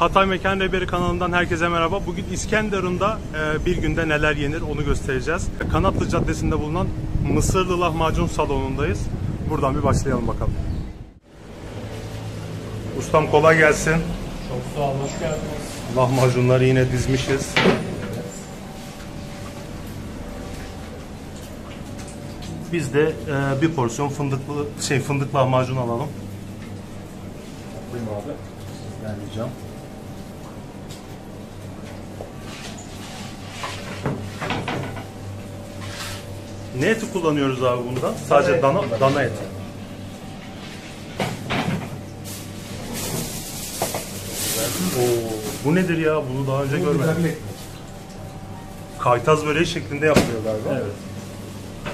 Hatay Mekan Rehberi kanalından herkese merhaba. Bugün İskenderun'da e, bir günde neler yenir onu göstereceğiz. Kanatlı Caddesi'nde bulunan Mısırlı Lahmacun Salonu'ndayız. Buradan bir başlayalım bakalım. Ustam kolay gelsin. Çok sağ olun, hoş geldiniz. Lahmacunları yine dizmişiz. Biz de e, bir porsiyon fındıklı şey fındık lahmacun alalım. Buyurun abi. Ben yiyeceğim. Ne eti kullanıyoruz abi bunda? Sadece eti dana, dana eti. Oo, bu nedir ya? Bunu daha önce görmedim. Kaytaz böreği şeklinde yapılıyor galiba. Evet.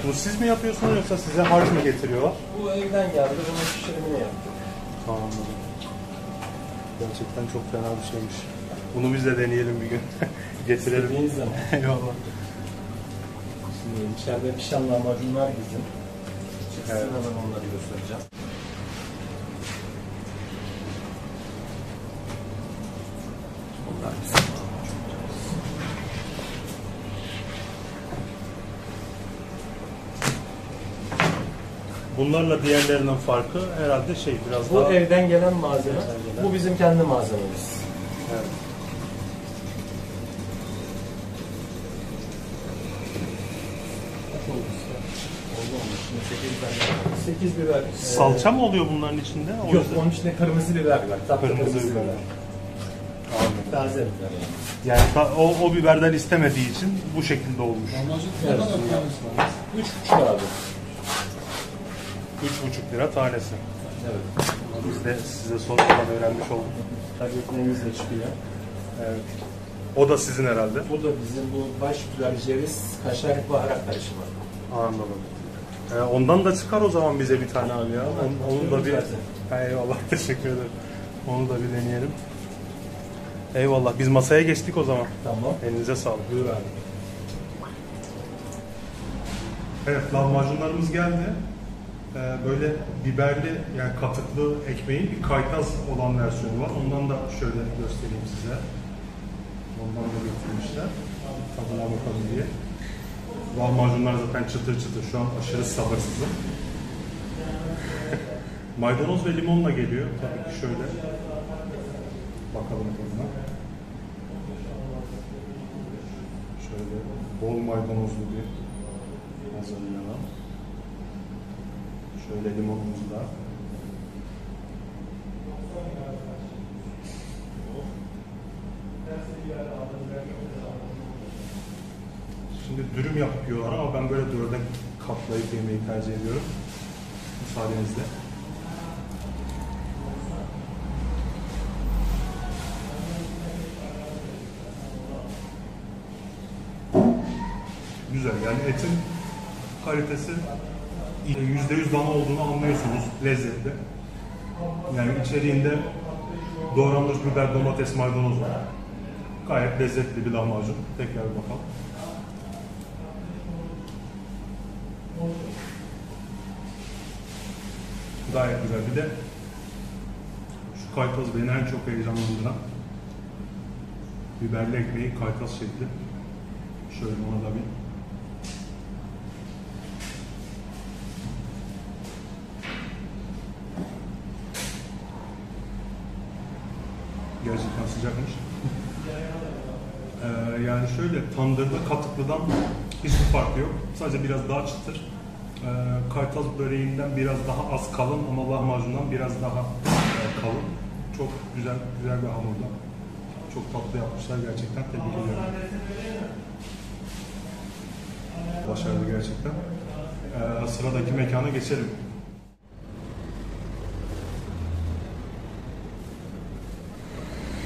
Bunu siz mi yapıyorsunuz yoksa size harç mı getiriyorlar? Bu evden geldi, bunun pişirimini yaptık. Tamam. Gerçekten çok fena bir şeymiş. Bunu biz de deneyelim bir gün. Getirelim. İstediğiniz zaman. Eyvallah. Şimdi içeride pişen lahmacunlar bizim. Çıksın Evet. hemen onları göstereceğim. Bunlar bizim. Bunlarla diğerlerinden farkı herhalde şey biraz Bu daha... evden gelen malzeme. Evden gelen. Bu bizim kendi malzememiz. Evet. Oldu mu? Şimdi 8 biber. 8 biber. e, Salça mı oluyor bunların içinde? O Yok, yüzden- onun içinde kırmızı biber var. Tatlı Kırmızı biber. Anladım. Taze biber yani. Yani ta- o, o biberden istemediği için bu şekilde olmuş. Evet. 3 abi. 3,5 lira tanesi. Evet. Biz de size sonradan öğrenmiş olduk. Tabii ekmeğimiz de çıkıyor. Evet. O da sizin herhalde. Bu da bizim bu baş biber, ceviz, kaşar, baharat karışımı. Anladım. Ee, ondan da çıkar o zaman bize bir tane abi ya. Onu, onu da bir... Eyvallah teşekkür ederim. Onu da bir deneyelim. Eyvallah. Biz masaya geçtik o zaman. Tamam. Elinize sağlık. Buyur abi. Evet lahmacunlarımız geldi. Ee, böyle biberli yani katıklı ekmeğin bir kaytaz olan versiyonu var. Ondan da şöyle göstereyim size. Ondan da getirmişler. Tadına bakalım diye. Lahmacunlar zaten çıtır çıtır. Şu an aşırı sabırsızım. Maydanoz ve limonla geliyor. Tabii ki şöyle. Bakalım tadına. Şöyle bol maydanozlu bir hazırlayalım. Şöyle limonumuzu da. Şimdi dürüm yapıyorlar ama ben böyle dörde katlayıp yemeyi tercih ediyorum. Müsaadenizle. Güzel yani etin kalitesi %100 dana olduğunu anlıyorsunuz lezzetli. Yani içeriğinde doğranmış biber, domates, maydanoz var. Gayet lezzetli bir lahmacun. Tekrar bakalım. Gayet güzel. Bir de şu kaytaz beni en çok heyecanlandıran biberli ekmeği kaytaz şekli. Şöyle ona da bir Gerçekten sıcakmış. Ee, yani şöyle tandırda katıklıdan hiçbir farkı yok. Sadece biraz daha çıtır. Ee, kartaz böreğinden biraz daha az kalın ama lahmacundan biraz daha e, kalın. Çok güzel, güzel bir hamurda. Çok tatlı yapmışlar gerçekten. Tebrik ediyorum. Başarılı gerçekten. Ee, sıradaki mekana geçelim.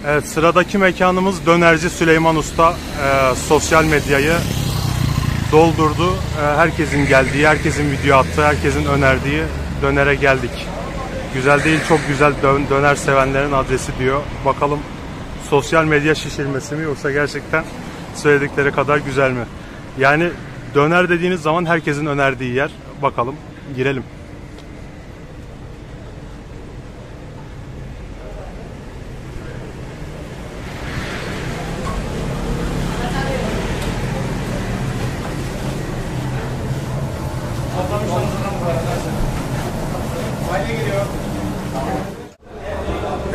Evet sıradaki mekanımız Dönerci Süleyman Usta. Ee, sosyal medyayı doldurdu. Ee, herkesin geldiği, herkesin video attığı, herkesin önerdiği dönere geldik. Güzel değil, çok güzel dön- döner sevenlerin adresi diyor. Bakalım sosyal medya şişirmesi mi yoksa gerçekten söyledikleri kadar güzel mi? Yani döner dediğiniz zaman herkesin önerdiği yer. Bakalım, girelim.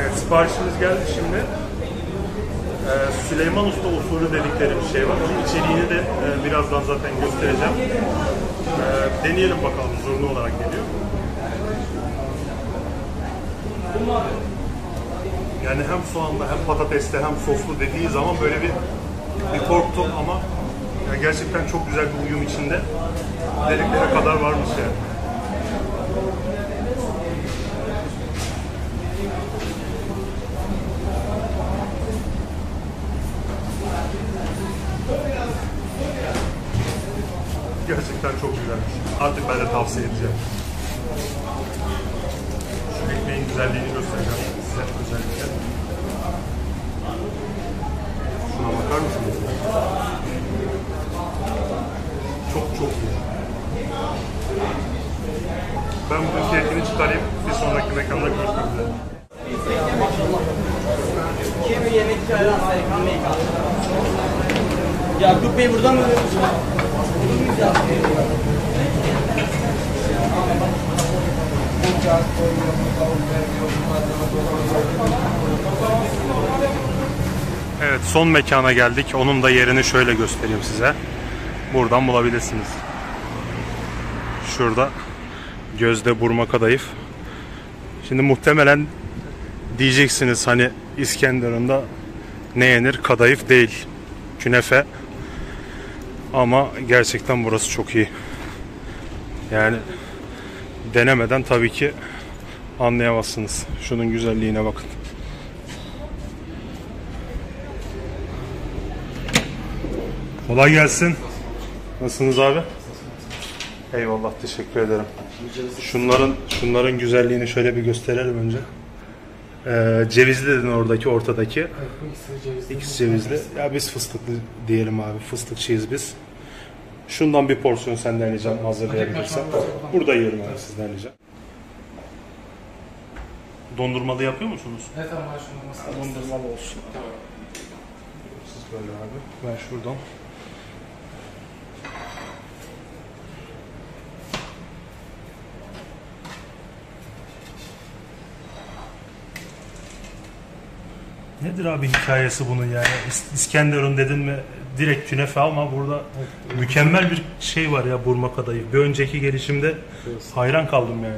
Evet, siparişimiz geldi şimdi. Ee, Süleyman Usta usulü dedikleri bir şey var. Onun içeriğini de e, birazdan zaten göstereceğim. Ee, deneyelim bakalım zorunlu olarak geliyor. Yani hem soğanlı hem patatesli hem soslu dediği zaman böyle bir, bir korktum ama yani gerçekten çok güzel bir uyum içinde. Dedikleri kadar varmış yani. Gerçekten çok güzelmiş. Artık ben de tavsiye edeceğim. Şu ekmeğin güzelliğini göstereceğim size özellikle. Şuna bakar mısınız? Çok çok iyi. Ben bunun keyfini çıkarayım. Bir sonraki mekanda görüşmek üzere. Kimi yemek çağıran Serkan Bey kaldı. Bey burada mı? Evet son mekana geldik. Onun da yerini şöyle göstereyim size. Buradan bulabilirsiniz. Şurada Gözde Burma Kadayıf. Şimdi muhtemelen diyeceksiniz hani İskenderun'da ne yenir? Kadayıf değil. Künefe. Ama gerçekten burası çok iyi. Yani denemeden tabii ki anlayamazsınız. Şunun güzelliğine bakın. Kolay gelsin. Nasılsınız abi? Eyvallah teşekkür ederim. Şunların şunların güzelliğini şöyle bir gösterelim önce. Ee, cevizli dedin oradaki ortadaki. İkisi cevizli. Ya biz fıstıklı diyelim abi. Fıstıkçıyız biz. Şundan bir porsiyon senden ricam hazırlayabilirsen. Burada yiyelim abi sizden ricam. Dondurmalı yapıyor musunuz? Evet ama Dondurmalı olsun. Siz böyle abi. Ben şuradan. Nedir abi hikayesi bunun yani? İs- İskenderun dedin mi direkt künefe ama burada mükemmel bir şey var ya Burma Kadayıf. Bir önceki gelişimde hayran kaldım yani.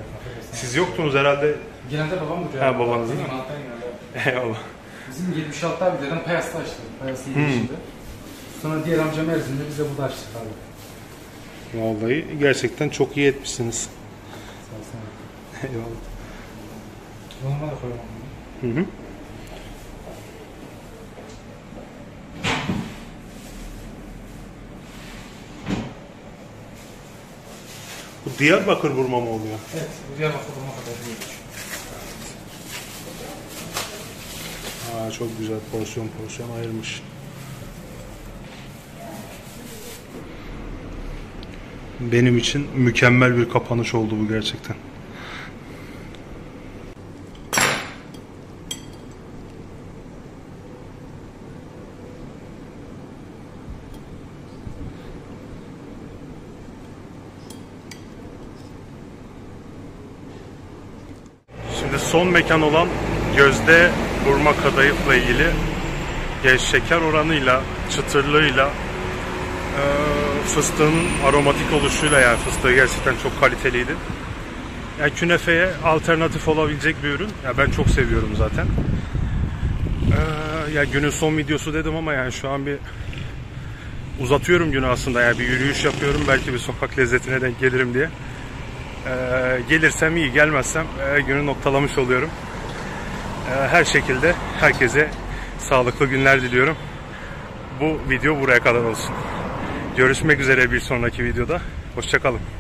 Siz yoktunuz herhalde. Genelde babam buraya. Ha, babanız değil mi? Eyvallah. Bizim 76'da abi dedem Payas'ta açtı. Payas'ın girişinde. Sonra diğer amcam Erzin'de bize burada açtı abi. Vallahi gerçekten çok iyi etmişsiniz. Sağ olsun. Eyvallah. Donuma da bunu. Hı hı. Diyarbakır burma mı oluyor? Evet. Diyarbakır donuma kadar değil. Aa, çok güzel porsiyon porsiyon ayırmış. Benim için mükemmel bir kapanış oldu bu gerçekten. Şimdi son mekan olan Gözde Burma Kadayıf'la ilgili genç şeker oranıyla, çıtırlığıyla, e, fıstığın aromatik oluşuyla yani fıstığı gerçekten çok kaliteliydi. Yani künefeye alternatif olabilecek bir ürün. Ya ben çok seviyorum zaten. E, ya günün son videosu dedim ama yani şu an bir uzatıyorum günü aslında. Yani bir yürüyüş yapıyorum. Belki bir sokak lezzetine denk gelirim diye. E, gelirsem iyi, gelmezsem e, günü noktalamış oluyorum. E, her şekilde herkese sağlıklı günler diliyorum. Bu video buraya kadar olsun. Görüşmek üzere bir sonraki videoda. Hoşçakalın.